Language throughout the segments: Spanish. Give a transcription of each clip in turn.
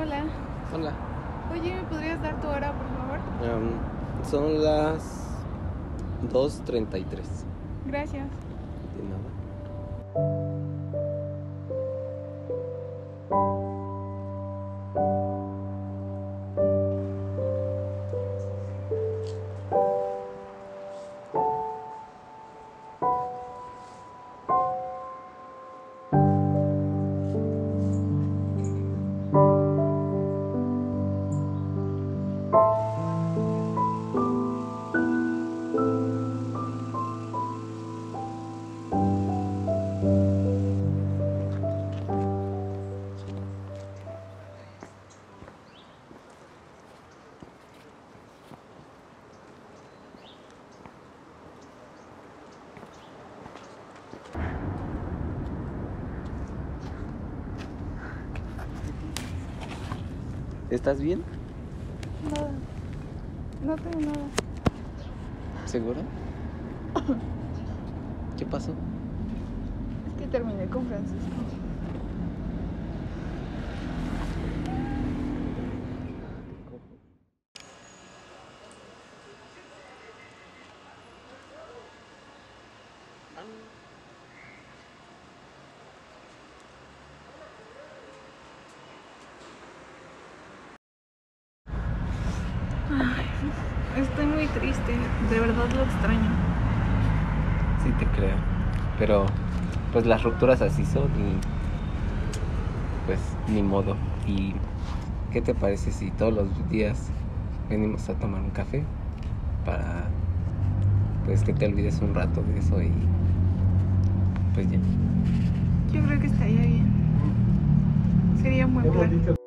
Hola. Hola. Oye, ¿me podrías dar tu hora, por favor? Em, son las 2.33. Gracias. De nada. ¿Estás bien? Nada. No tengo nada. ¿Segura? ¿Qué pasó? Es que terminé con Francisco. Ay, estoy muy triste. De verdad lo extraño. Sí, te creo. Pero, pues las rupturas así son y. Pues, ni modo. ¿Y qué te parece si todos los días venimos a tomar un café? Para. Pues que te olvides un rato de eso y. Pues ya. Yo creo que estaría bien. Sería un buen plan.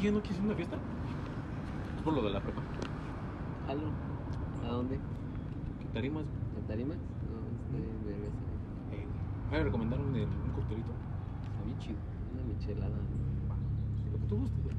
Oye, ¿no quieres una fiesta? Es por lo de la prepa. ¿A dónde? ¿Qué tarimas? ¿En Tarimas? No, este, de Besa. Eh, me recomendaron un coctelito. Está bien chido. Una michelada. Lo que tú gustes, güey.